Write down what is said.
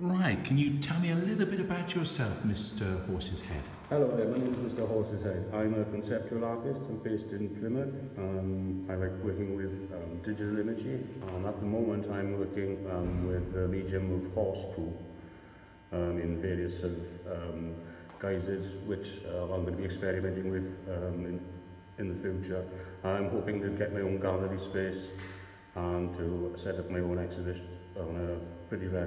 Right, can you tell me a little bit about yourself, Mr. Horse's Head? Hello there, my name is Mr. Horse's Head. I'm a conceptual artist. I'm based in Plymouth. Um, I like working with um, digital imagery. Um, at the moment, I'm working um, with the medium of horse poo um, in various of um, guises, which uh, I'm going to be experimenting with um, in, in the future. I'm hoping to get my own gallery space and to set up my own exhibition on a pretty regular